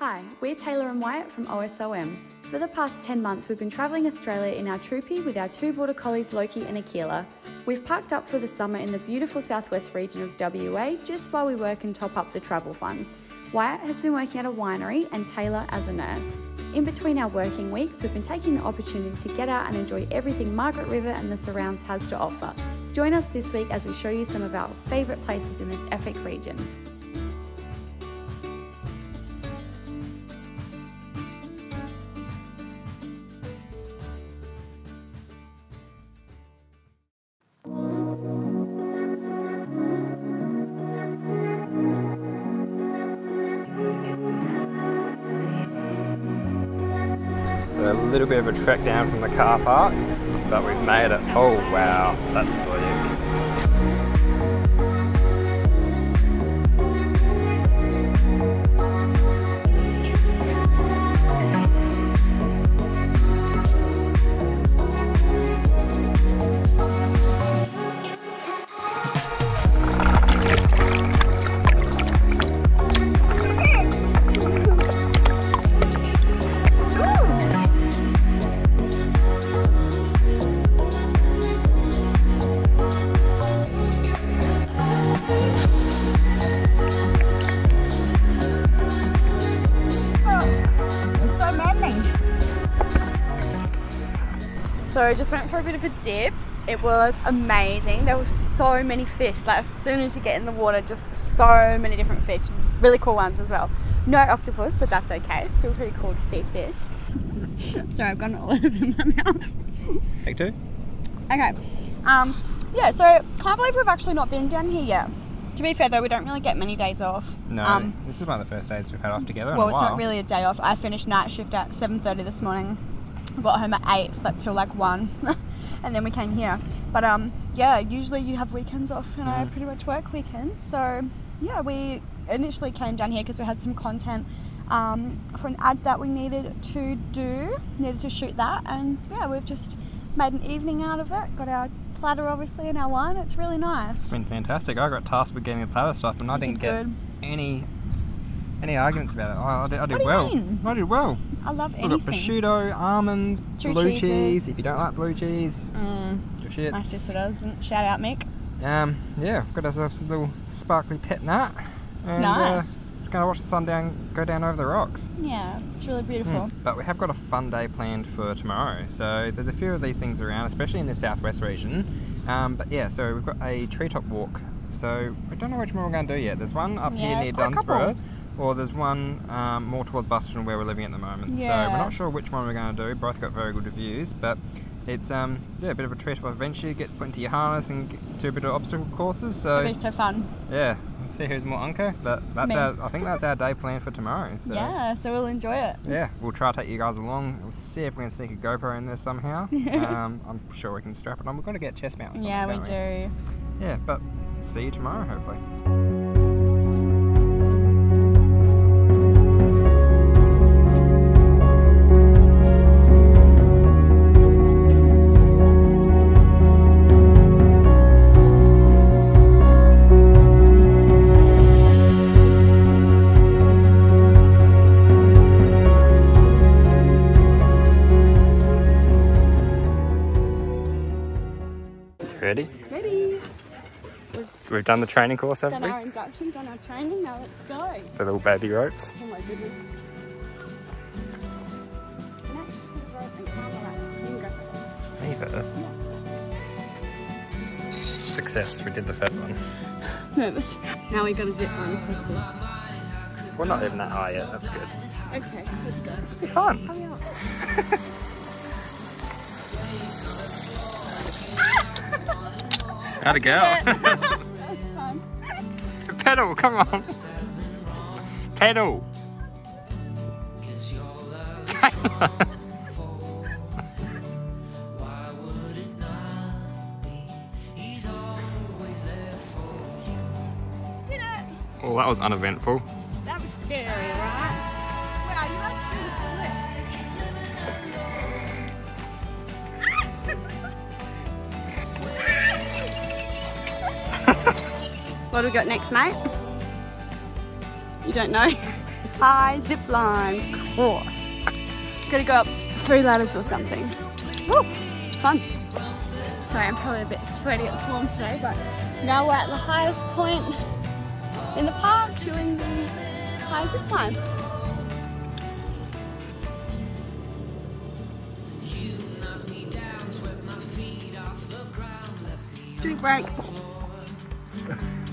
Hi, we're Tayla and Wyatt from OSOM. For the past 10 months, we've been travelling Australia in our troopy with our two border collies, Loki and Akila. We've parked up for the summer in the beautiful southwest region of WA just while we work and top up the travel funds. Wyatt has been working at a winery and Tayla as a nurse. In between our working weeks, we've been taking the opportunity to get out and enjoy everything Margaret River and the surrounds has to offer. Join us this week as we show you some of our favourite places in this epic region. So a little bit of a trek down from the car park, but we've made it. Oh wow, that's slick. So I just went for a bit of a dip. It was amazing. There were so many fish. Like as soon as you get in the water, just so many different fish. Really cool ones as well. No octopus, but that's okay. It's still pretty cool to see fish. Sorry, I've got an olive in my mouth. Take two. Okay. Um, yeah, so can't believe we've actually not been down here yet. To be fair though, we don't really get many days off. No, Um, this is one of the first days we've had off together. well, in a it's not really a day off. I finished night shift at 7:30 this morning. Got home at eight, slept till like one, and then we came here. But um, yeah, usually you have weekends off, and I Mm. pretty much work weekends. So yeah, we initially came down here because we had some content um, for an ad that we needed to do, needed to shoot that, and yeah, we've just made an evening out of it. Got our platter obviously and our wine. It's really nice. It's been fantastic. I got tasked with getting the platter stuff, and I You didn't did get any any arguments about it. I, I did, I did What do you well. mean? I did well. I love We've got anything. prosciutto, almonds, Two blue cheeses. cheese. If you don't like blue cheese, Mm, shit. my sister doesn't. Shout out, Mick. Um, yeah, got ourselves a little sparkly pet nat. And, nice. Uh, gonna watch the sun down, go down over the rocks. Yeah, it's really beautiful. Hmm. But we have got a fun day planned for tomorrow. So there's a few of these things around, especially in the southwest region. Um, but yeah, so we've got a treetop walk. So we don't know which one we're going to do yet. There's one up Yeah, here near there's quite a couple. Dunsborough, or there's one um, more towards Busselton where we're living at the moment. So we're not sure which one we're going to do. Both got very good reviews, but it's um, yeah a bit of a treetop adventure. You get put into your harness and do a bit of obstacle courses. So It'll be so fun. yeah, see who's more unco. But that's Me. our I think that's our day plan for tomorrow. So Yeah, so we'll enjoy it. yeah, we'll try to take you guys along. We'll see if we can sneak a GoPro in there somehow. um, I'm sure we can strap it on. We've got to get chest mount or something. Yeah, we do. Yeah, but see you tomorrow, hopefully. We've done the training course, haven't we? our induction, done our training, now let's go. The little baby ropes. Oh my goodness. Connect to the rope and climb the ladder. You can go first. Me first. Success, we did the first one. Nervous. Now we got a zip line across this. We're not even that high yet, that's good. Okay, let's go. It'll be fun. How'd it go? Pedal, come on. Pedal. Well, oh, that was uneventful. That was scary, What do we got next, mate? You don't know? high zip line course. Gotta go up three ladders or something. Woo, fun. Sorry, I'm probably a bit sweaty. It's warm today, but now we're at the highest point in the park doing the high zip line. Drink break.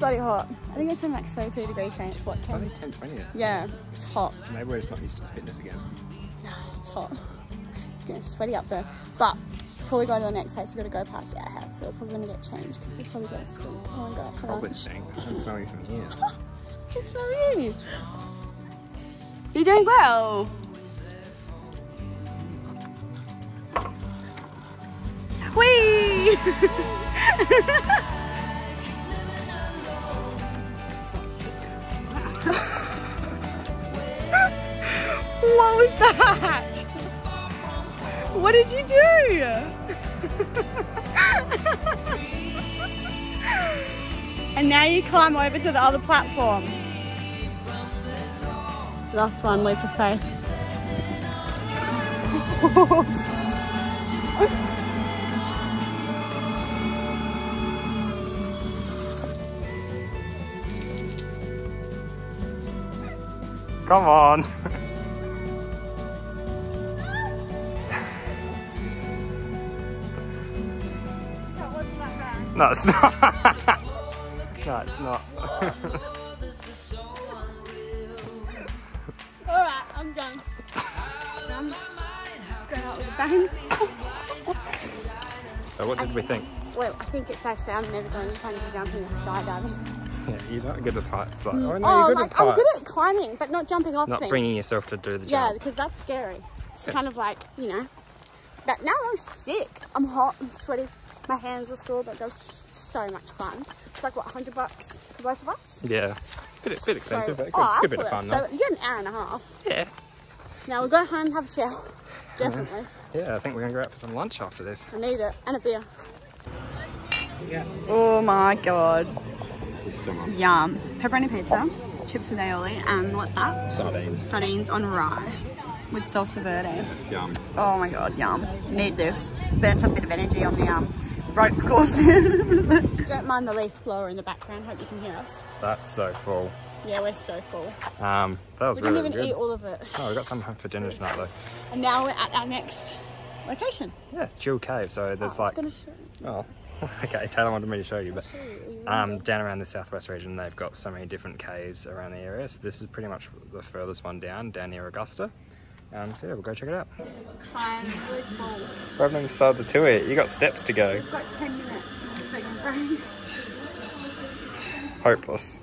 It's bloody hot. I think it's in like 33 degrees St. What It's time? only 10 20. Yeah, it's hot. Maybe we're just not used to fitness again. It's hot. It's getting sweaty up there. But before we go to the next place, we've got to go past our house. So we're probably going to get changed because we're probably going to stink. Oh my god, Probably stink. I can smell you from here. It's smell you. You're doing well. Whee! what that? What did you do? and now you climb over to the other platform. Last one, leap of faith. Come on. no, it's not. no, it's not. Alright, I'm done. Done. Go out with a bang. so what did we think? Well, I think it's safe to say I'm never going to bungee jumping or skydiving. Yeah, you're not good at heights. Like, oh no, oh, you're good like at I'm good at climbing, but not jumping off not things. bringing yourself to do the jump. Yeah, because that's scary. It's Yeah. kind of like, you know, that now I'm sick. I'm hot, I'm sweaty, my hands are sore, but that was so much fun. It's like, what, 100 bucks for both of us? Yeah, bit, bit expensive, So- but good, oh, good bit of fun that's though. So, you get an hour and a half. Yeah, Now we'll go home, and have a shower. Definitely. yeah. I think we're gonna go out for some lunch after this. I need it. And a beer. Yeah. Oh my god. Yum. Pepperoni pizza, chips with aioli, and what's that? Sardines. Sardines on rye with salsa verde. Yum. Oh my god, yum. Need this. Burnt a bit of energy on the um, rope course. Don't mind the leaf blower in the background. Hope you can hear us. That's so full. Yeah, we're so full. Um, that was We really didn't even good. eat all of it. Oh, we got some for dinner tonight though. And now we're at our next location. Yeah, Jewel Cave. So there's Oh, like, was gonna show you. oh, okay. Tayla wanted me to show you, but you. um, down around the southwest region, they've got so many different caves around the area. So this is pretty much the furthest one down, down near Augusta. Um, so yeah, we'll go check it out. I'm really full. We haven't even started the tour yet. You got steps to go. We've got 10 minutes. I'm just taking a break. Hopeless.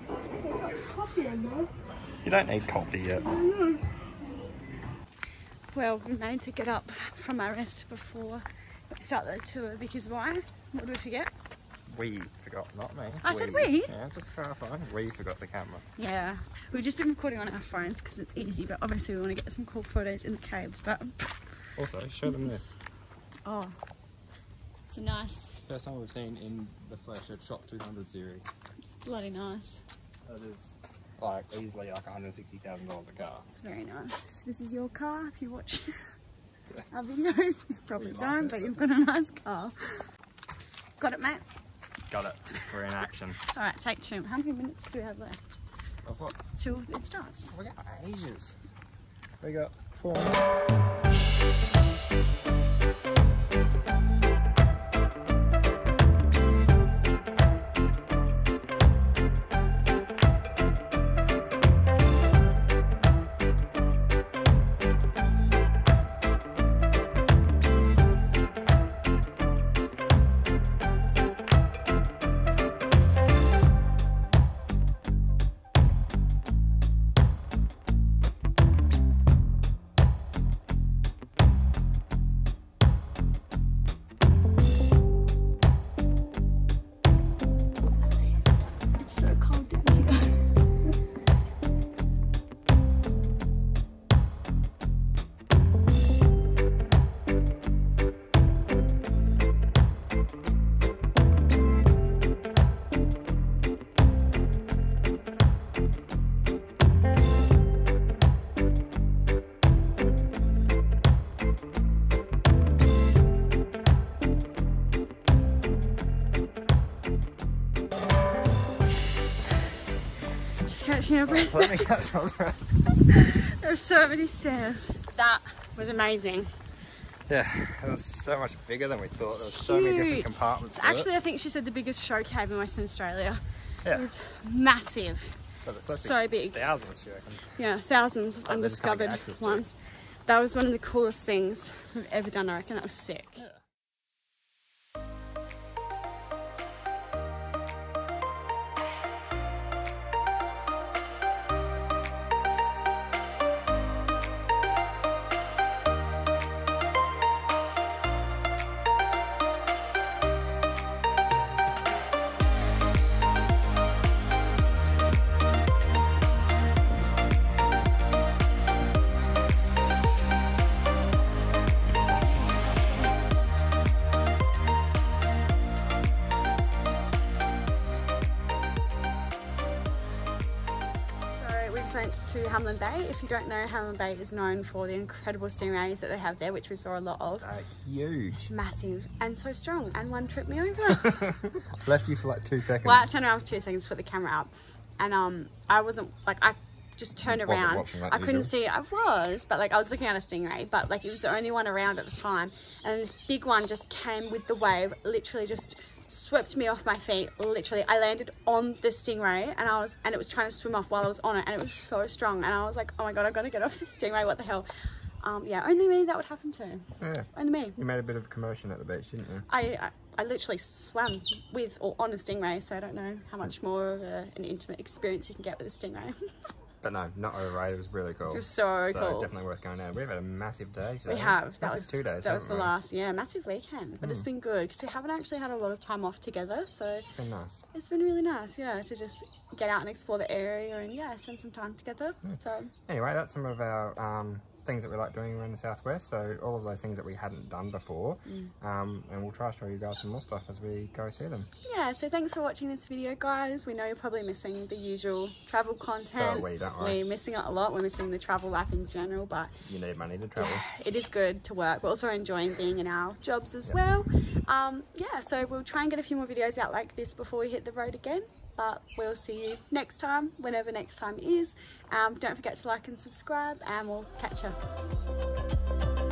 You don't need coffee yet. Well, we managed to get up from our rest before we start the tour because why? What did we forget? We forgot, not me. I said we? Yeah, just clarifying. We forgot the camera. Yeah, we've just been recording on our phones because it's easy, but obviously we want to get some cool photos in the caves. But Also, show them this. oh, it's a nice, First time we've seen in the flesh at Shop 200 series. it's bloody nice. That is like easily like $160,000 a car. It's very nice. This is your car if you watch our video. You probably We like don't, but you've got a nice car. Got it, mate? Got it. We're in action. All right, take two. How many minutes do we have left? Of what? Till it starts. We got ages. We got four minutes. Catching our breath. Let me catch my. There's so many stairs. That was amazing. Yeah, it was so much bigger than we thought. There was so many different Huge. compartments. Actually, it. I think she said the biggest show cave in Western Australia. yeah, It was massive. but there's supposed to so be big. thousands, she reckons. Yeah, thousands of they just can't get undiscovered access to it. ones. That was one of the coolest things we've ever done. I reckon that was sick. So Bay. If you don't know, Hamelin Bay is known for the incredible stingrays that they have there, which we saw a lot of. Uh, huge. Massive and so strong. And one tripped me over. Left you for like two seconds. well, I turned around for two seconds to put the camera up, and um, I wasn't like I just turned around. I couldn't see. I was, but like I was looking at a stingray, but like it was the only one around at the time, and this big one just came with the wave, literally just swept me off my feet. Literally, I landed on the stingray, and I was, and it was trying to swim off while I was on it, and it was so strong, and I was like, oh my god, I've got to get off this stingray. What the hell? Um, yeah, only me that would happen to. Yeah. Only me. You made a bit of commotion at the beach, didn't you? I, I I literally swam with or on a stingray, so I don't know how much more of a, an intimate experience you can get with a stingray. But no, not overrated. It was really cool. it was so, so cool. definitely worth going out. We've had a massive day today. We have. That Massive was two days. That was the we? last, yeah, massive weekend. But it's been good because we haven't actually had a lot of time off together, so It's been nice. it's been really nice, yeah, to just get out and explore the area and yeah, spend some time together. So Anyway, that's some of our um, things that we like doing around the southwest. So all of those things that we hadn't done before, Mm. um, and we'll try to show you guys some more stuff as we go see them. yeah, so thanks for watching this video, guys. We know you're probably missing the usual travel content. So we don't worry. We're missing it a lot. We're missing the travel life in general, but You need money to travel. it is good to work. We're also enjoying being in our jobs as well. Um, yeah, so we'll try and get a few more videos out like this before we hit the road again. But we'll see you next time, whenever next time is. Um, don't forget to like and subscribe, and we'll catch you.